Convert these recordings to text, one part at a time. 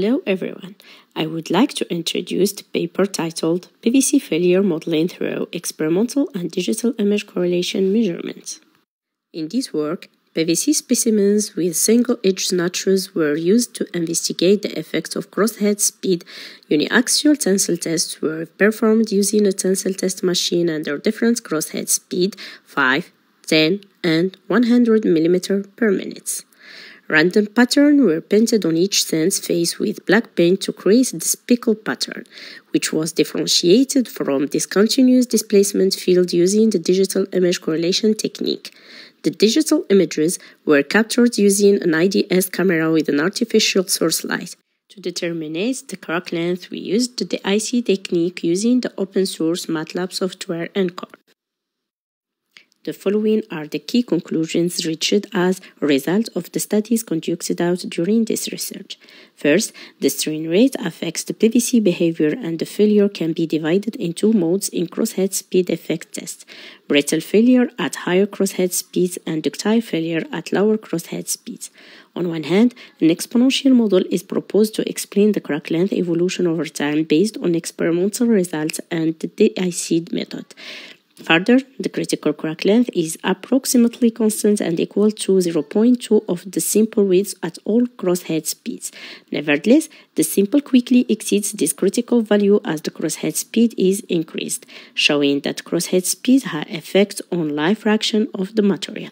Hello everyone. I would like to introduce the paper titled PVC failure modeling through experimental and digital image correlation measurements. In this work, PVC specimens with single-edge notches were used to investigate the effects of crosshead speed. Uniaxial tensile tests were performed using a tensile test machine under different crosshead speed 5, 10, and 100 mm per minute. Random patterns were painted on each sand's face with black paint to create the speckle pattern, which was differentiated from discontinuous displacement field using the digital image correlation technique. The digital images were captured using an IDS camera with an artificial source light. To determine the crack length, we used the DIC technique using the open source MATLAB software Ncorr. The following are the key conclusions reached as a result of the studies conducted out during this research. First, the strain rate affects the PVC behavior and the failure can be divided in two modes in crosshead speed effect test. Brittle failure at higher crosshead speeds and ductile failure at lower crosshead speeds. On one hand, an exponential model is proposed to explain the crack length evolution over time based on experimental results and the DIC method. Further, the critical crack length is approximately constant and equal to 0.2 of the simple width at all crosshead speeds. Nevertheless, the simple quickly exceeds this critical value as the crosshead speed is increased, showing that crosshead speed has effect on life fraction of the material.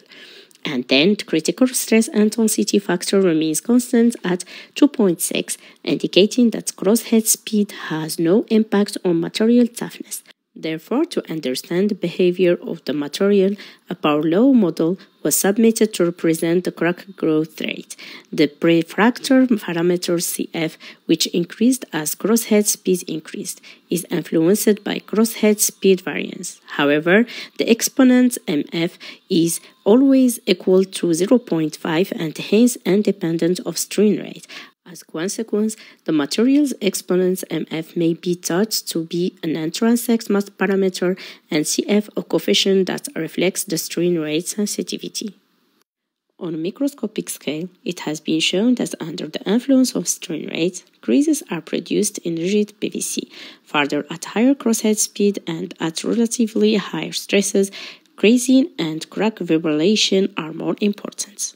And then the critical stress intensity factor remains constant at 2.6, indicating that crosshead speed has no impact on material toughness. Therefore, to understand the behavior of the material, a power law model was submitted to represent the crack growth rate. The prefracture parameter CF, which increased as crosshead speed increased, is influenced by crosshead speed variance. However, the exponent MF is always equal to 0.5 and hence independent of strain rate. As a consequence, the material's exponents MF may be thought to be an intrinsic mass parameter and CF a coefficient that reflects the strain rate sensitivity. On a microscopic scale, it has been shown that under the influence of strain rate, crazes are produced in rigid PVC. Further, at higher crosshead speed and at relatively higher stresses, crazing and crack fibrillation are more important.